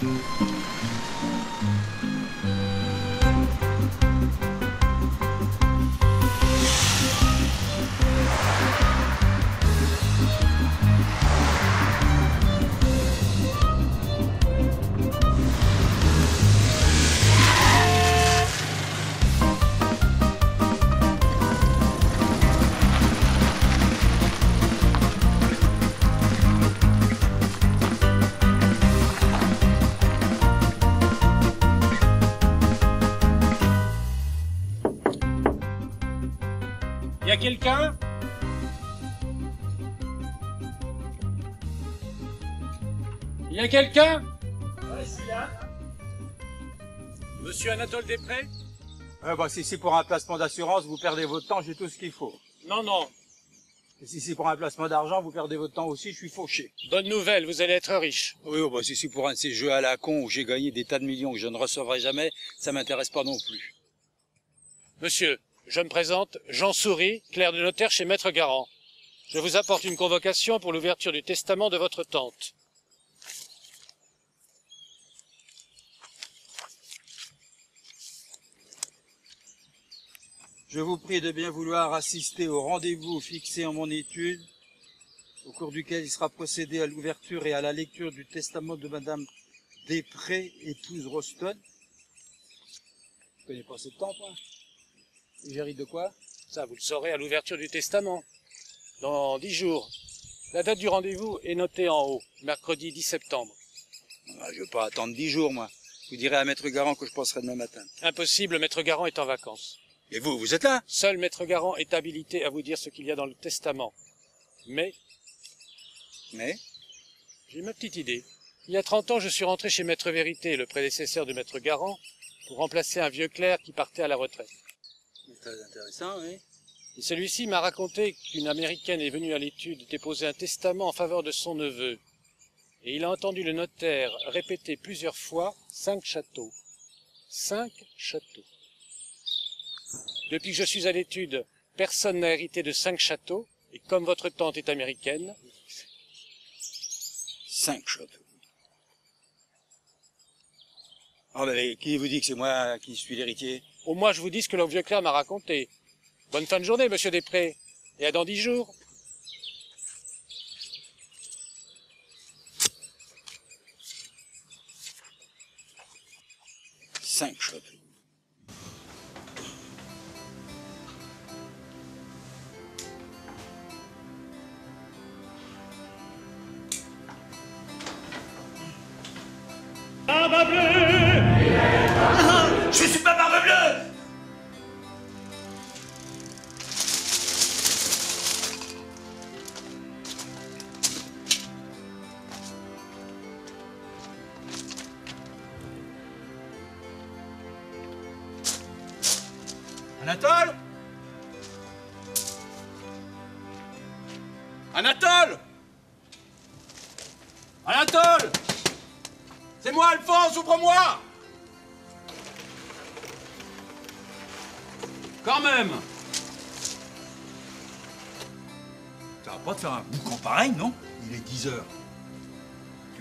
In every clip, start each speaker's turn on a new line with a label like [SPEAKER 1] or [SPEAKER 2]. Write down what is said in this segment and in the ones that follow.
[SPEAKER 1] Thank you. Y a quelqu'un? Y a quelqu'un Monsieur Anatole Després?
[SPEAKER 2] Ah bah, si c'est pour un placement d'assurance, vous perdez votre temps, j'ai tout ce qu'il faut.
[SPEAKER 1] Non, non.
[SPEAKER 2] Et si c'est pour un placement d'argent, vous perdez votre temps aussi, je suis fauché.
[SPEAKER 1] Bonne nouvelle, vous allez être riche.
[SPEAKER 2] Oui, oh, bah, si c'est pour un de ces jeux à la con où j'ai gagné des tas de millions que je ne recevrai jamais, ça m'intéresse pas non plus.
[SPEAKER 1] Monsieur, je me présente, Jean Souris, clerc de notaire chez Maître Garand. Je vous apporte une convocation pour l'ouverture du testament de votre tante.
[SPEAKER 2] Je vous prie de bien vouloir assister au rendez-vous fixé en mon étude, au cours duquel il sera procédé à l'ouverture et à la lecture du testament de Madame Després, épouse Roston. Je connais pas cette temps, moi. J'hérite de quoi?
[SPEAKER 1] Ça, vous le saurez à l'ouverture du testament. Dans dix jours. La date du rendez-vous est notée en haut, mercredi 10 septembre.
[SPEAKER 2] Ah, Je veux pas attendre dix jours, moi. Vous direz à Maître Garand que je passerai demain matin.
[SPEAKER 1] Impossible, Maître Garand est en vacances.
[SPEAKER 2] Et vous, vous êtes là?
[SPEAKER 1] Seul Maître Garand est habilité à vous dire ce qu'il y a dans le testament. Mais
[SPEAKER 2] Mais
[SPEAKER 1] j'ai ma petite idée. Il y a trente ans, je suis rentré chez Maître Vérité, le prédécesseur de Maître Garand, pour remplacer un vieux clerc qui partait à la retraite.
[SPEAKER 2] Très intéressant, oui.
[SPEAKER 1] Celui-ci m'a raconté qu'une américaine est venue à l'étude déposer un testament en faveur de son neveu. Et il a entendu le notaire répéter plusieurs fois cinq châteaux. Cinq châteaux. Depuis que je suis à l'étude, personne n'a hérité de cinq châteaux, et comme votre tante est américaine,
[SPEAKER 2] Cinq châteaux. Ah ben, qui vous dit que c'est moi qui suis l'héritier?
[SPEAKER 1] Au moins je vous dis ce que le vieux clerc m'a raconté. Bonne fin de journée, monsieur Després, et à dans dix jours.
[SPEAKER 2] Cinq châteaux.
[SPEAKER 3] Je suis pas barbe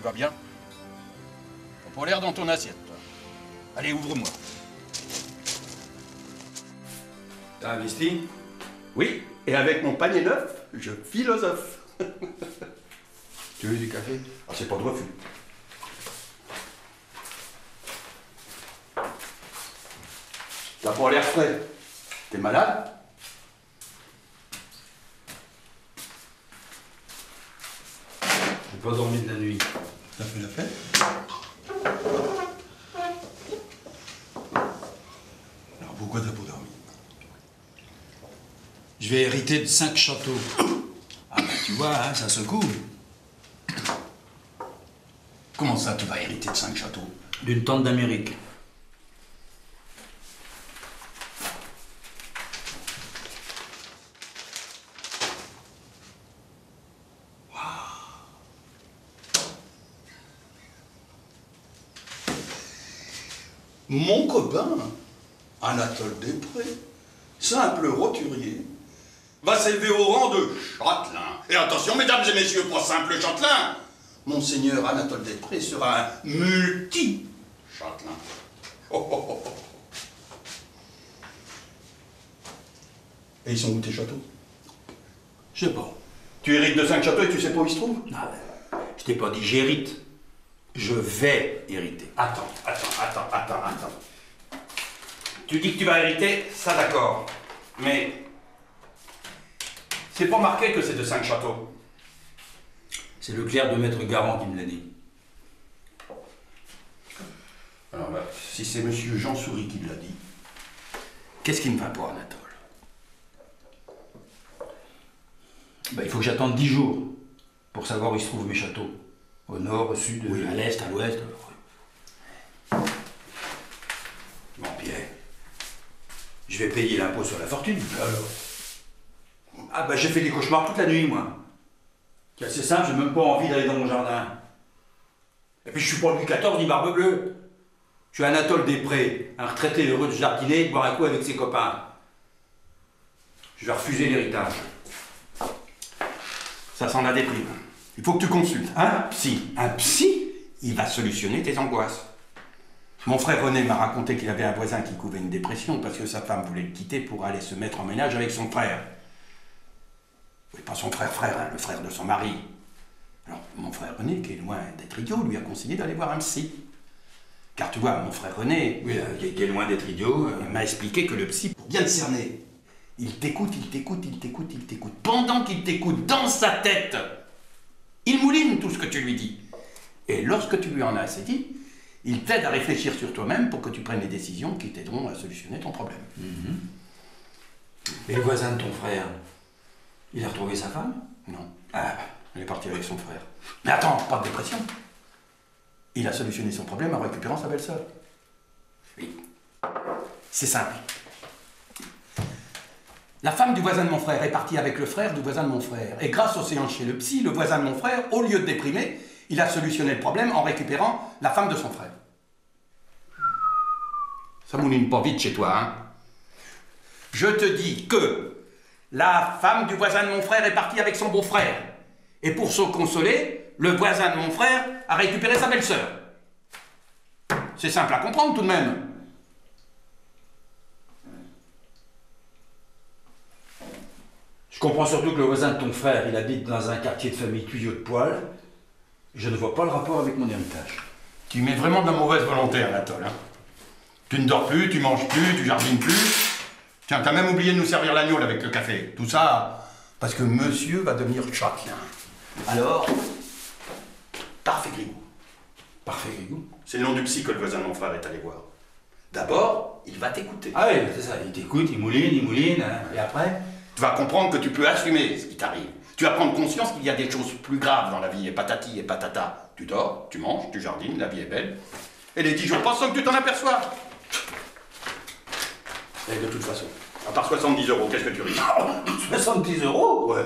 [SPEAKER 2] Vas bien T'as pas l'air dans ton assiette, toi. Allez, ouvre-moi.
[SPEAKER 3] T'as investi? Oui, et avec mon panier neuf, je philosophe. tu veux du café? Ah, c'est pas de refus. T'as pas l'air frais. T'es malade? J'ai pas dormi de la nuit. T'as fait la fête Alors pourquoi t'as pas dormi
[SPEAKER 4] Je vais hériter de cinq châteaux. Ah ben tu vois, hein, ça secoue.
[SPEAKER 3] Comment ça, tu vas hériter de cinq châteaux?
[SPEAKER 4] D'une tante d'Amérique.
[SPEAKER 3] Mon copain, Anatole Després, simple roturier, va s'élever au rang de châtelain. Et attention, mesdames et messieurs, pas simple châtelain, Monseigneur Anatole Després sera un multi-châtelain. Oh, oh, oh, oh. Et ils sont où tes châteaux?
[SPEAKER 4] Je sais pas.
[SPEAKER 3] Tu hérites de cinq châteaux et tu sais pas où ils se trouvent?
[SPEAKER 4] Ah, je t'ai pas dit j'hérite. Je vais hériter.
[SPEAKER 3] Attends, attends, attends, attends, attends. Tu dis que tu vas hériter, ça d'accord. Mais c'est pas marqué que c'est de cinq châteaux.
[SPEAKER 4] C'est le clerc de maître Garant qui me l'a dit.
[SPEAKER 3] Alors bah, si c'est monsieur Jean Souris qui l'a dit, qu'est-ce qui ne va pas, Anatole?
[SPEAKER 4] Bah, il faut que j'attende dix jours pour savoir où se trouvent mes châteaux. Au nord, au sud, à l'est, à l'ouest. Bon, Pierre, je vais payer l'impôt sur la fortune. Alors Ah, bah j'ai fait des cauchemars toute la nuit, moi. C'est assez simple, j'ai même pas envie d'aller dans mon jardin. Et puis je suis pas Louis XIV ni Barbe Bleue. Je suis Anatole Després, un retraité heureux de jardiner, de boire un coup avec ses copains. Je vais refuser l'héritage.
[SPEAKER 3] Ça sent la déprime. Il faut que tu consultes un psy. Un psy? Il va solutionner tes angoisses. Mon frère René m'a raconté qu'il avait un voisin qui couvait une dépression parce que sa femme voulait le quitter pour aller se mettre en ménage avec son frère. Oui, pas son frère frère, hein, le frère de son mari. Alors, mon frère René, qui est loin d'être idiot, lui a conseillé d'aller voir un psy. Car tu vois, mon frère René,
[SPEAKER 4] Oui, euh, qui est loin d'être idiot. euh,
[SPEAKER 3] m'a expliqué que le psy, pour bien le cerner, il t'écoute, il t'écoute, il t'écoute, il t'écoute. Pendant qu'il t'écoute dans sa tête, il mouline tout ce que tu lui dis. Et lorsque tu lui en as assez dit, il t'aide à réfléchir sur toi-même pour que tu prennes les décisions qui t'aideront à solutionner ton problème.
[SPEAKER 4] Et le voisin de ton frère, il a retrouvé sa femme?
[SPEAKER 3] Non. Ah, elle est partie avec son frère. Mais attends, pas de dépression. Il a solutionné son problème en récupérant sa belle-sœur. Oui. C'est simple. La femme du voisin de mon frère est partie avec le frère du voisin de mon frère. Et grâce aux séances chez le psy, le voisin de mon frère, au lieu de déprimer, il a solutionné le problème en récupérant la femme de son frère. Ça mouline pas vite chez toi, hein Je te dis que la femme du voisin de mon frère est partie avec son beau-frère. Et pour se consoler, le voisin de mon frère a récupéré sa belle-sœur. C'est simple à comprendre tout de même.
[SPEAKER 4] Je comprends surtout que le voisin de ton frère, il habite dans un quartier de famille tuyau de poil. Je ne vois pas le rapport avec mon héritage.
[SPEAKER 3] Tu mets vraiment de la mauvaise volonté, Anatole. hein. Tu ne dors plus, tu manges plus, tu jardines plus. Tiens, t'as même oublié de nous servir l'agneau avec le café. Tout ça parce que monsieur va devenir châtelain. Alors, parfait grigou.
[SPEAKER 4] Parfait, Grigou.
[SPEAKER 3] C'est le nom du psy que le voisin de mon frère est allé voir. D'abord, il va t'écouter.
[SPEAKER 4] Ah oui, c'est ça, il t'écoute, il mouline, il mouline, hein. et après?
[SPEAKER 3] Tu vas comprendre que tu peux assumer ce qui t'arrive. Tu vas prendre conscience qu'il y a des choses plus graves dans la vie, et patati et patata. Tu dors, tu manges, tu jardines, la vie est belle. Et les dix jours passent sans que tu t'en aperçois. Et de toute façon, à part 70 euros, qu'est-ce que tu ris
[SPEAKER 4] 70 euros?
[SPEAKER 3] Ouais.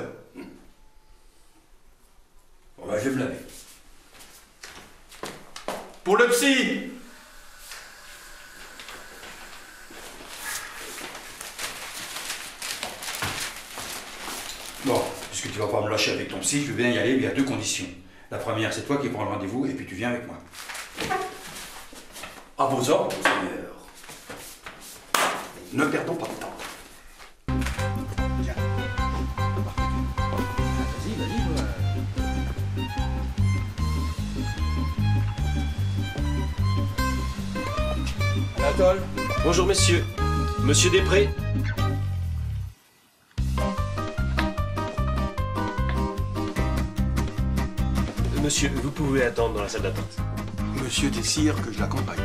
[SPEAKER 4] Bon bah je vais me laver.
[SPEAKER 3] Pour le psy
[SPEAKER 4] Bon, puisque tu vas pas me lâcher avec ton psy, je veux bien y aller, mais il y a deux conditions. La première, c'est toi qui prends le rendez-vous, et puis tu viens avec moi.
[SPEAKER 3] À vos ordres, Seigneur. Ne perdons pas de temps.
[SPEAKER 4] Vas-y, vas-y,
[SPEAKER 5] Anatole Bonjour messieurs. Monsieur Després Monsieur, vous pouvez attendre dans la salle d'attente.
[SPEAKER 3] Monsieur désire que je l'accompagne.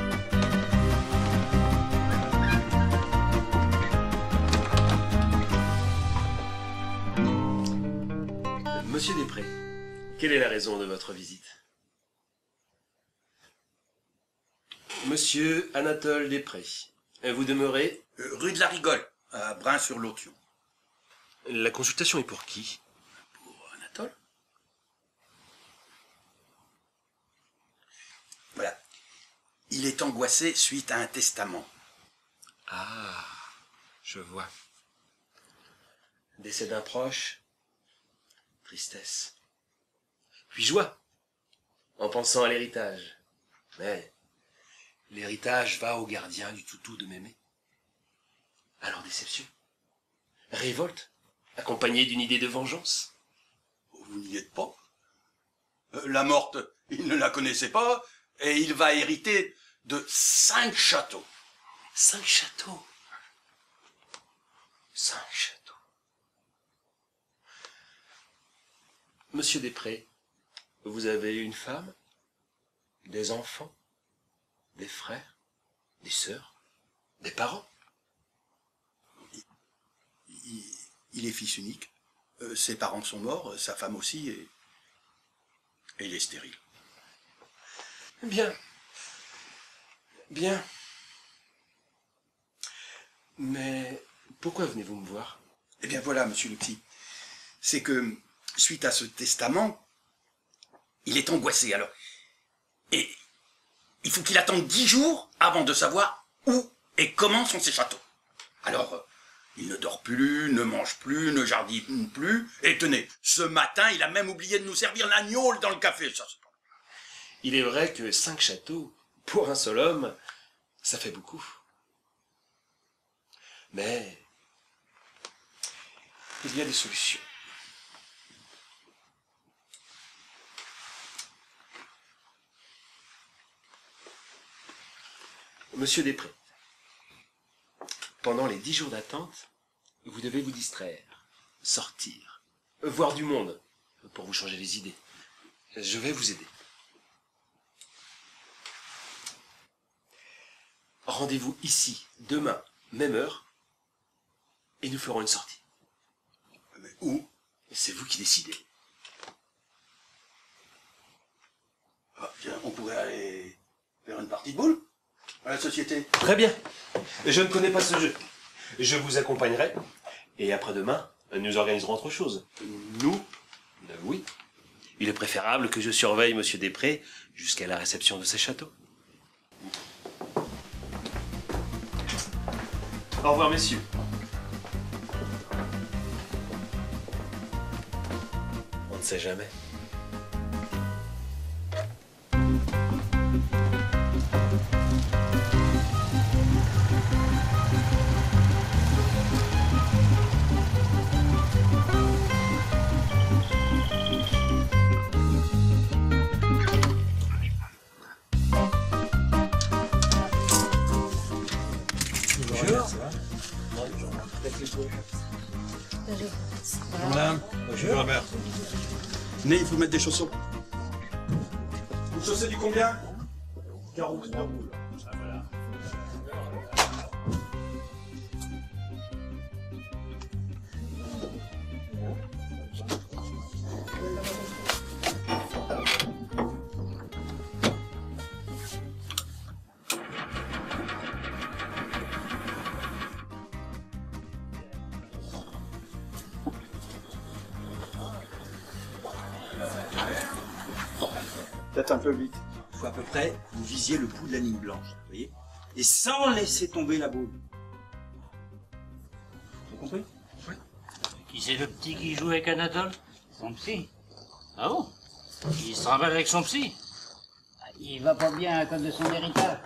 [SPEAKER 5] Monsieur Després, quelle est la raison de votre visite? Monsieur Anatole Després, vous demeurez?
[SPEAKER 3] Euh, rue de la Rigole, à Brun-sur-Lotion.
[SPEAKER 5] La consultation est pour qui
[SPEAKER 3] Pour Anatole Voilà. Il est angoissé suite à un testament.
[SPEAKER 5] Ah, je vois. Décès d'un proche, tristesse, puis joie. en pensant à l'héritage. Mais l'héritage va au gardien du toutou de mémé. Alors déception. Révolte, accompagnée d'une idée de vengeance.
[SPEAKER 3] Vous n'y êtes pas. Euh, La morte, il ne la connaissait pas, et il va hériter de cinq châteaux.
[SPEAKER 5] Cinq châteaux. Cinq châteaux. Monsieur Després, vous avez une femme, des enfants, des frères, des sœurs, des parents.
[SPEAKER 3] Il, il est fils unique. Euh, ses parents sont morts, sa femme aussi, et, et il est stérile.
[SPEAKER 5] Bien. Bien. Mais pourquoi venez-vous me voir?
[SPEAKER 3] Eh bien voilà, monsieur le. C'est que, suite à ce testament, il est angoissé alors. Et il faut qu'il attende dix jours avant de savoir où et comment sont ses châteaux. Alors, euh, il ne dort plus, ne mange plus, ne jardine plus. Et tenez, ce matin, il a même oublié de nous servir l'agneau dans le café. Ça,
[SPEAKER 5] Il est vrai que cinq châteaux, pour un seul homme, ça fait beaucoup. Mais il y a des solutions. Monsieur Després, pendant les dix jours d'attente, vous devez vous distraire, sortir, voir du monde, pour vous changer les idées. Je vais vous aider. Rendez-vous ici, demain, même heure, et nous ferons une sortie.
[SPEAKER 3] Mais où?
[SPEAKER 5] C'est vous qui décidez.
[SPEAKER 3] Ah, on pourrait aller faire une partie de boule à la société.
[SPEAKER 5] Très bien. Je ne connais pas ce jeu. Je vous accompagnerai, et après-demain, nous organiserons autre chose.
[SPEAKER 3] Nous?
[SPEAKER 5] Euh, oui. Il est préférable que je surveille Monsieur Després jusqu'à la réception de ses châteaux. Au revoir, messieurs. On ne sait jamais.
[SPEAKER 4] Madame, bonjour Robert.
[SPEAKER 3] Venez, il faut mettre des chaussons.
[SPEAKER 6] Vous chaussez du combien?
[SPEAKER 4] Peut-être Il faut à peu près vous visiez le bout de la ligne blanche, vous voyez Et sans laisser tomber la boule. Vous compris
[SPEAKER 7] Qui c'est le petit qui joue avec Anatole? Son psy. Ah bon? Il se travaille avec son psy
[SPEAKER 8] Il va pas bien à cause de son héritage.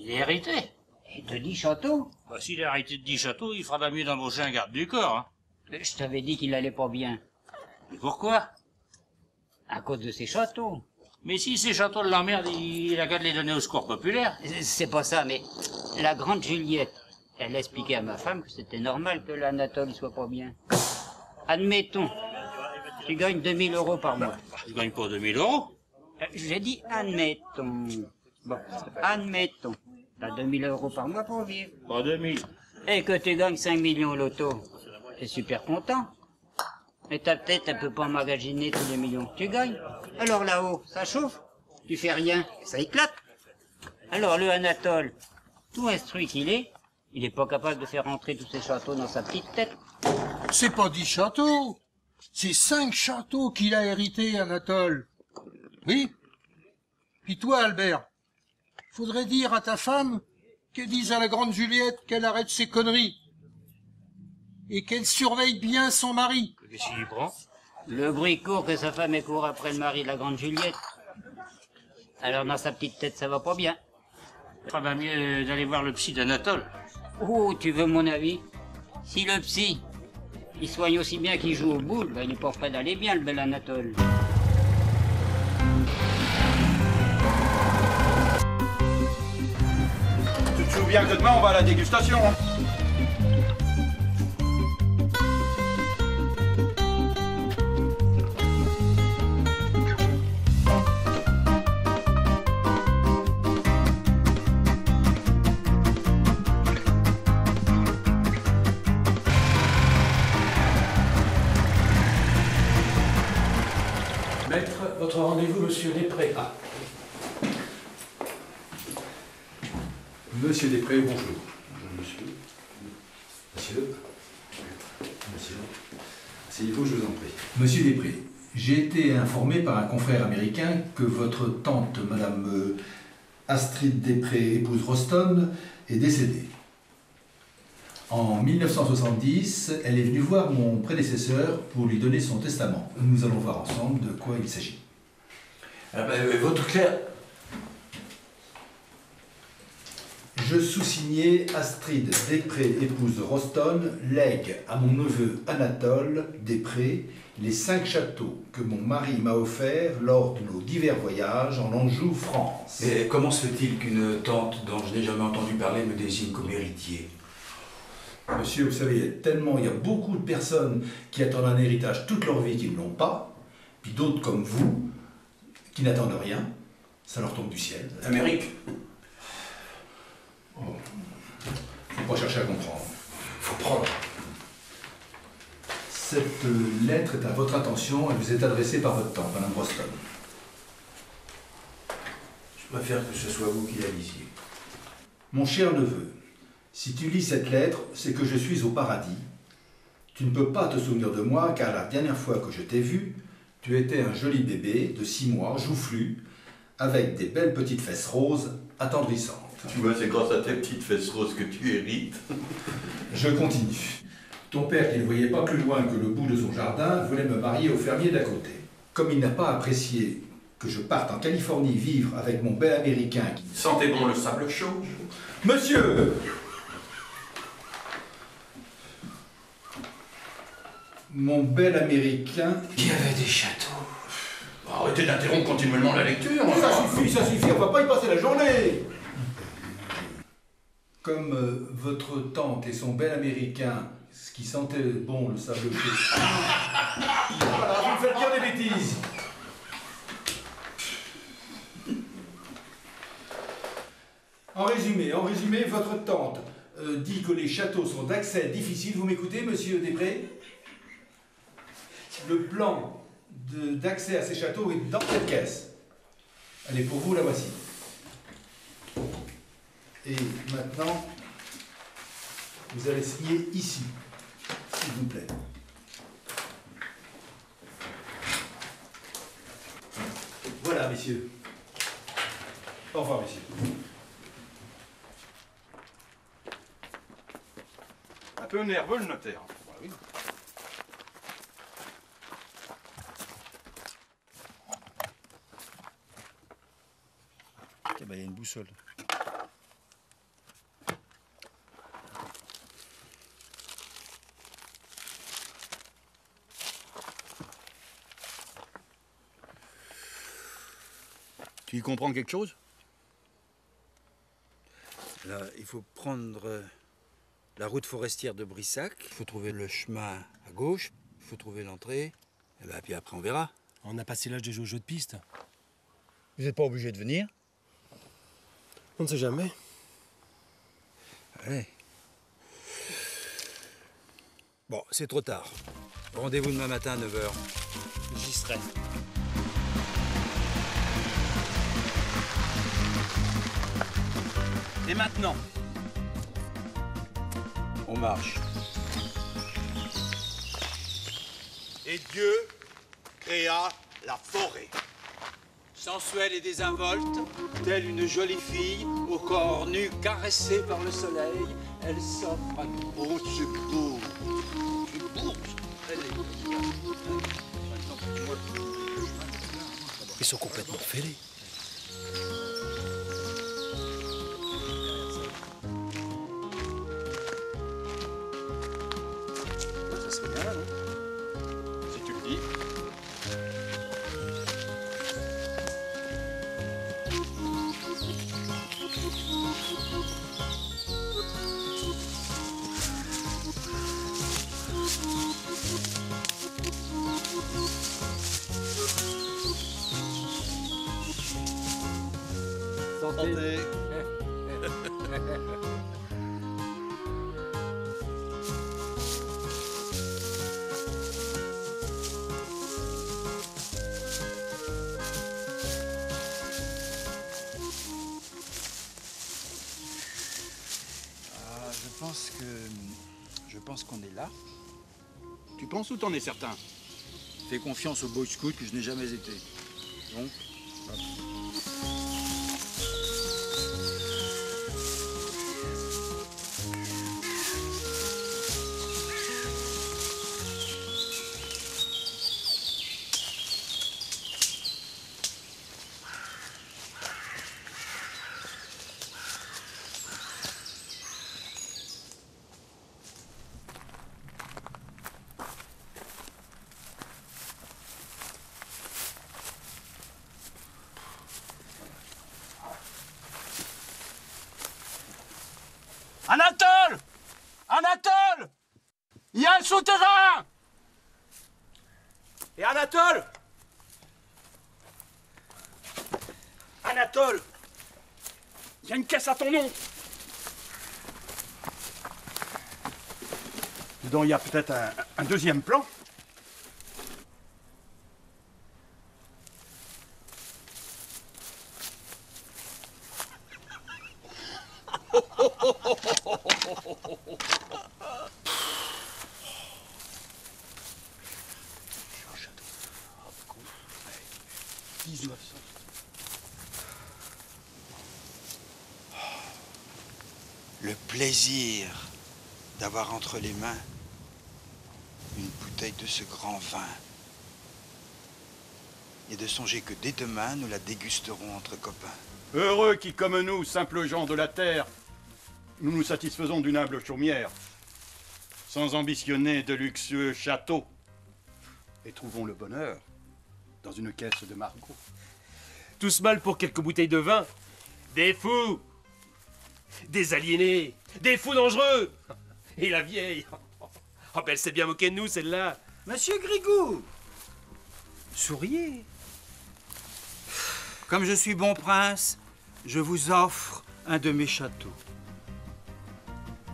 [SPEAKER 7] Il est hérité.
[SPEAKER 8] Et de dix châteaux
[SPEAKER 7] Bah, s'il est hérité de 10 châteaux, il fera bien mieux d'embaucher un garde du corps. Hein.
[SPEAKER 8] Je t'avais dit qu'il allait pas bien.
[SPEAKER 7] Et pourquoi?
[SPEAKER 8] À cause de ses châteaux.
[SPEAKER 7] Mais si ces châteaux l'emmerdent, il a qu'à les donner au secours populaire.
[SPEAKER 8] C'est pas ça, mais la grande Juliette, elle a expliqué à ma femme que c'était normal que l'Anatole soit pas bien. Admettons, tu gagnes 2000 euros par mois.
[SPEAKER 7] Il gagne pas 2000 euros.
[SPEAKER 8] Euh, J'ai dit admettons. Bon, admettons. T'as 2000 euros par mois pour vivre.
[SPEAKER 7] Pas 2000.
[SPEAKER 8] Et que tu gagnes 5 millions au loto. T'es super content. Et ta tête, elle peut pas emmagasiner tous les millions que tu gagnes. Alors là-haut, ça chauffe. Tu fais rien, ça éclate. Alors le Anatole, tout instruit qu'il est, il est pas capable de faire rentrer tous ses châteaux dans sa petite tête.
[SPEAKER 9] C'est pas dix châteaux. C'est cinq châteaux qu'il a hérités, Anatole. Oui. Puis toi, Albert, faudrait dire à ta femme qu'elle dise à la grande Juliette qu'elle arrête ses conneries. Et qu'elle surveille bien son mari.
[SPEAKER 8] Le bruit court que sa femme est court après le mari de la grande Juliette. Alors dans sa petite tête, ça va pas bien.
[SPEAKER 7] Ça va mieux d'aller voir le psy d'Anatole.
[SPEAKER 8] Oh, tu veux mon avis Si le psy, il soigne aussi bien qu'il joue au boule, ben il est pas prêt d'aller bien, le bel Anatole.
[SPEAKER 4] Tu te souviens que demain on va à la dégustation hein?
[SPEAKER 1] Monsieur Després. Ah,
[SPEAKER 10] Monsieur Després, bonjour. Bonjour, monsieur. Monsieur. Monsieur. Asseyez-vous, je vous en prie. Monsieur Després, j'ai été informé par un confrère américain que votre tante, madame euh, Astrid Després, épouse Roston, est décédée. En 1970, elle est venue voir mon prédécesseur pour lui donner son testament. Nous allons voir ensemble de quoi il s'agit.
[SPEAKER 4] Ah ben, euh, Votre clerc.
[SPEAKER 10] Je sous-signais Astrid Després, épouse de Roston, lègue à mon neveu Anatole Després les cinq châteaux que mon mari m'a offerts lors de nos divers voyages en Anjou, France.
[SPEAKER 4] Et comment se fait-il qu'une tante dont je n'ai jamais entendu parler me désigne comme héritier?
[SPEAKER 10] Monsieur, vous savez, il y a tellement, il y a beaucoup de personnes qui attendent un héritage toute leur vie qui ne l'ont pas, puis d'autres comme vous qui n'attendent rien. Ça leur tombe du ciel.
[SPEAKER 3] Amérique
[SPEAKER 10] Oh. Faut pas chercher à comprendre.
[SPEAKER 3] Faut prendre.
[SPEAKER 10] Cette lettre est à votre attention et vous est adressée par votre tante, Madame Roston.
[SPEAKER 4] Je préfère que ce soit vous qui la lisiez.
[SPEAKER 10] Mon cher neveu, si tu lis cette lettre, c'est que je suis au paradis. Tu ne peux pas te souvenir de moi car la dernière fois que je t'ai vu, tu étais un joli bébé de six mois, joufflu, avec des belles petites fesses roses attendrissantes.
[SPEAKER 3] Tu vois, c'est grâce à tes petites fesses roses que tu hérites.
[SPEAKER 10] Je continue. Ton père, qui ne voyait pas plus loin que le bout de son jardin, voulait me marier au fermier d'à côté. Comme il n'a pas apprécié que je parte en Californie vivre avec mon bel américain qui...
[SPEAKER 3] Sentez bon le sable chaud.
[SPEAKER 10] Monsieur Mon bel américain...
[SPEAKER 4] Il y avait des châteaux.
[SPEAKER 3] Arrêtez d'interrompre continuellement la lecture.
[SPEAKER 10] Ça suffit, ça suffit, on va pas y passer la journée Comme euh, votre tante et son bel américain, ce qui sentait bon le sable chaud. voilà, vous me faites dire des bêtises En résumé, en résumé, votre tante euh, dit que les châteaux sont d'accès difficile. Vous m'écoutez, monsieur Després? Le plan d'accès à ces châteaux est dans cette caisse. Est pour vous, la voici. Et maintenant, vous allez signer ici, s'il vous plaît. Voilà, messieurs. Au revoir, messieurs.
[SPEAKER 3] Un peu nerveux le notaire.
[SPEAKER 2] Tiens, bah, il y a une boussole.
[SPEAKER 4] Tu y comprends quelque chose?
[SPEAKER 2] Là, il faut prendre euh, la route forestière de Brissac. Il faut trouver le chemin à gauche. Il faut trouver l'entrée. Et ben, puis après, on verra.
[SPEAKER 11] On a passé l'âge de jouer aux jeux de piste.
[SPEAKER 2] Vous n'êtes pas obligé de venir.
[SPEAKER 11] On ne sait jamais.
[SPEAKER 2] Ouais. Bon, c'est trop tard. Rendez-vous demain matin à 9h.
[SPEAKER 11] J'y serai.
[SPEAKER 4] Et maintenant On marche.
[SPEAKER 12] Et Dieu créa la forêt. Sensuelle et désinvolte, telle une jolie fille, au corps nu caressé par le soleil, elle s'offre à nous. Oh, c'est beau C'est.
[SPEAKER 11] Ils sont complètement fêlés.
[SPEAKER 2] Santé. Ah, je pense que. Je pense qu'on est là.
[SPEAKER 3] Tu penses ou t'en es certain?
[SPEAKER 2] Fais confiance au Boy Scout que je n'ai jamais été.
[SPEAKER 12] Anatole! Anatole! Il y a un souterrain! Et Anatole! Anatole! Il y a une caisse à ton nom! Dedans, il y a peut-être un, un deuxième plan
[SPEAKER 2] d'avoir entre les mains une bouteille de ce grand vin. Et de songer que dès demain, nous la dégusterons entre copains.
[SPEAKER 3] Heureux qui, comme nous, simples gens de la terre, nous nous satisfaisons d'une humble chaumière, sans ambitionner de luxueux châteaux, et trouvons le bonheur dans une caisse de Margot.
[SPEAKER 5] Tous mal pour quelques bouteilles de vin. Des fous Des aliénés Des fous dangereux. Et la vieille. Oh, ben elle s'est bien moquée de nous, celle-là.
[SPEAKER 2] Monsieur Grigou. Souriez. Comme je suis bon prince, je vous offre un de mes châteaux.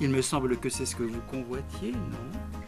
[SPEAKER 2] Il me semble que c'est ce que vous convoitiez, non?